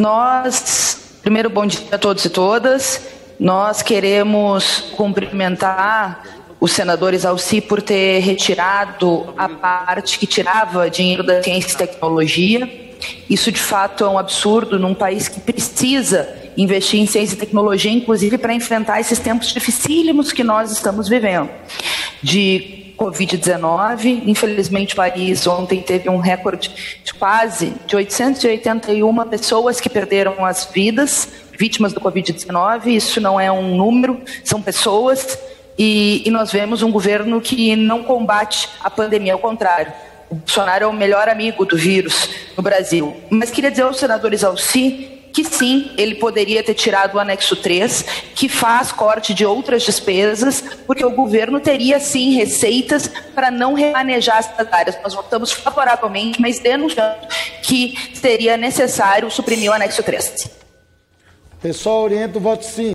nós, primeiro, bom dia a todos e todas. Nós queremos cumprimentar os senadores Alci por ter retirado a parte que tirava dinheiro da ciência e tecnologia. Isso, de fato, é um absurdo num país que precisa investir em ciência e tecnologia, inclusive para enfrentar esses tempos dificílimos que nós estamos vivendo. De Covid-19. Infelizmente, Paris ontem teve um recorde de quase de 881 pessoas que perderam as vidas, vítimas do Covid-19. Isso não é um número, são pessoas. E, e, nós vemos um governo que não combate a pandemia, ao contrário. O Bolsonaro é o melhor amigo do vírus no Brasil. Mas queria dizer aos senadores Alci que sim, ele poderia ter tirado o anexo 3, que faz corte de outras despesas, porque o governo teria sim receitas para não remanejar essas áreas. Nós votamos favoravelmente, mas denunciando que seria necessário suprimir o anexo 3. Pessoal, orienta o voto sim.